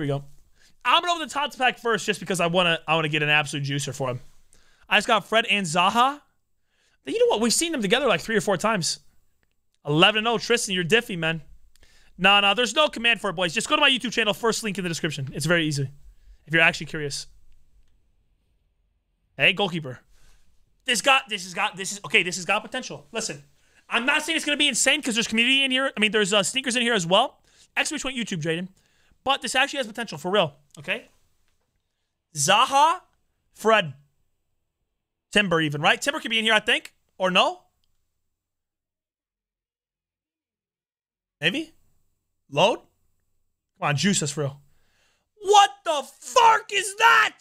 Here we go. I'm gonna open the Tots pack first, just because I wanna I wanna get an absolute juicer for him. I just got Fred and Zaha. You know what? We've seen them together like three or four times. 11 0, Tristan, you're diffy, man. No, no, there's no command for it, boys. Just go to my YouTube channel. First link in the description. It's very easy if you're actually curious. Hey, goalkeeper. This got this has got this is okay. This has got potential. Listen, I'm not saying it's gonna be insane because there's community in here. I mean, there's uh, sneakers in here as well. Exclamation point YouTube, Jaden. But this actually has potential for real. Okay. Zaha, Fred, Timber, even right? Timber could be in here, I think, or no? Maybe. Load. Come on, juice us real. What the fuck is that?